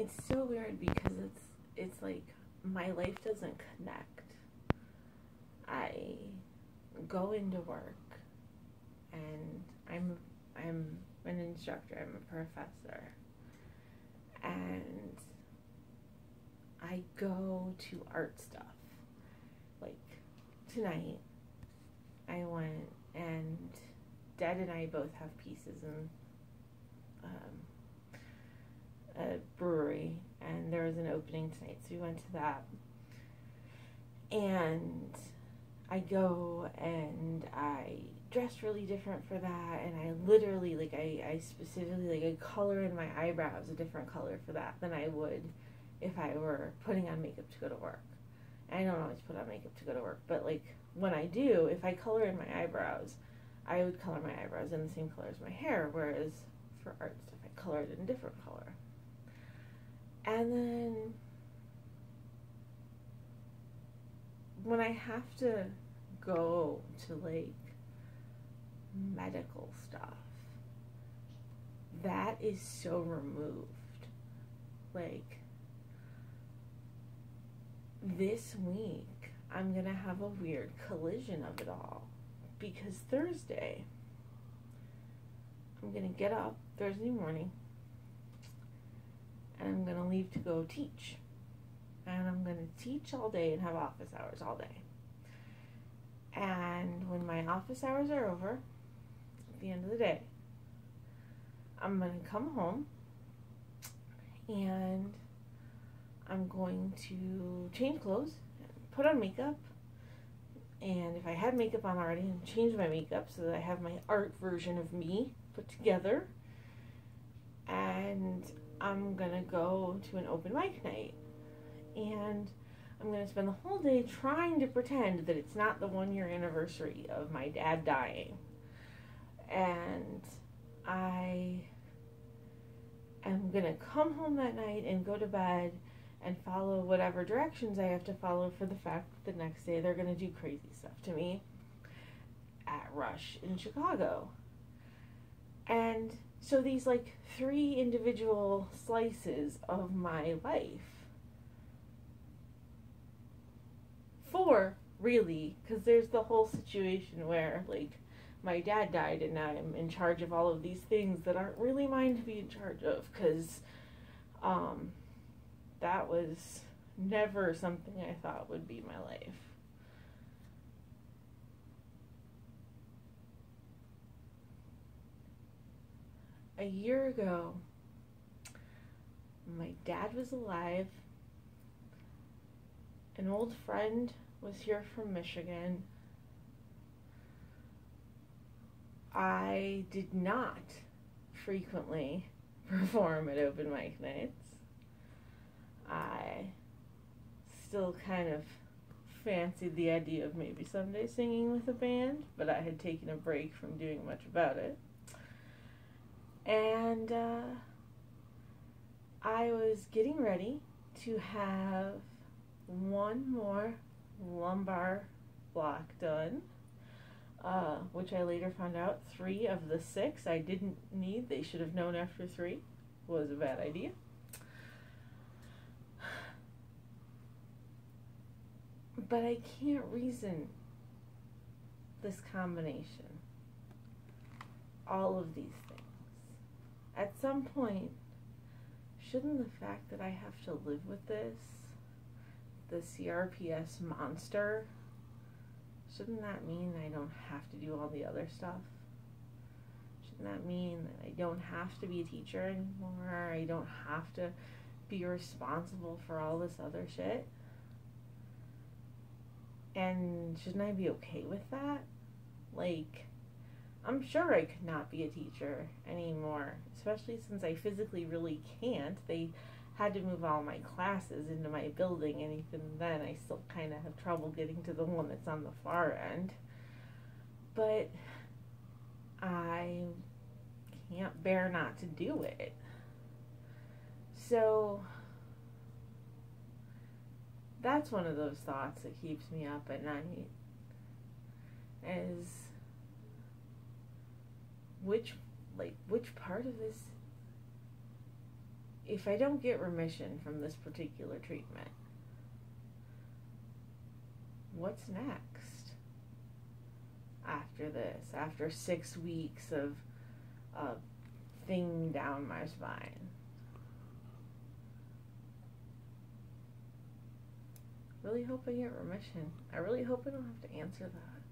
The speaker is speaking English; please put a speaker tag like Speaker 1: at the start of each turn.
Speaker 1: it's so weird because it's it's like my life doesn't connect. I go into work and I'm I'm an instructor, I'm a professor. And I go to art stuff. Like tonight I went and Dad and I both have pieces in um, a brewery, and there was tonight, so we went to that. And I go and I dress really different for that, and I literally like I, I specifically like I color in my eyebrows a different color for that than I would if I were putting on makeup to go to work. I don't always put on makeup to go to work, but like when I do, if I color in my eyebrows, I would color my eyebrows in the same color as my hair, whereas for art stuff, I color it in a different color. And then when I have to go to like medical stuff, that is so removed. Like, this week, I'm gonna have a weird collision of it all because Thursday, I'm gonna get up Thursday morning and I'm gonna leave to go teach. And I'm gonna teach all day and have office hours all day. And when my office hours are over, at the end of the day, I'm gonna come home and I'm going to change clothes, put on makeup, and if I had makeup on already, and change my makeup so that I have my art version of me put together. And I'm gonna go to an open mic night, and I'm gonna spend the whole day trying to pretend that it's not the one year anniversary of my dad dying. And I am gonna come home that night and go to bed and follow whatever directions I have to follow for the fact that the next day they're going to do crazy stuff to me at Rush in Chicago. And so these like three individual slices of my life. Really, because there's the whole situation where like my dad died and I'm in charge of all of these things that aren't really mine to be in charge of because um, that was never something I thought would be my life. A year ago, my dad was alive. An old friend was here from Michigan. I did not frequently perform at open mic nights. I still kind of fancied the idea of maybe someday singing with a band, but I had taken a break from doing much about it. And uh, I was getting ready to have one more lumbar block done, uh, which I later found out three of the six I didn't need. They should have known after three was a bad idea. But I can't reason this combination. All of these things. At some point, shouldn't the fact that I have to live with this, the CRPS monster, shouldn't that mean I don't have to do all the other stuff? Shouldn't that mean that I don't have to be a teacher anymore? I don't have to be responsible for all this other shit? And shouldn't I be okay with that? Like, I'm sure I could not be a teacher anymore, especially since I physically really can't. They had to move all my classes into my building, and even then, I still kind of have trouble getting to the one that's on the far end. But I can't bear not to do it. So, that's one of those thoughts that keeps me up at night is which like which part of this if I don't get remission from this particular treatment, what's next after this? After six weeks of a thing down my spine. Really hope I get remission. I really hope I don't have to answer that.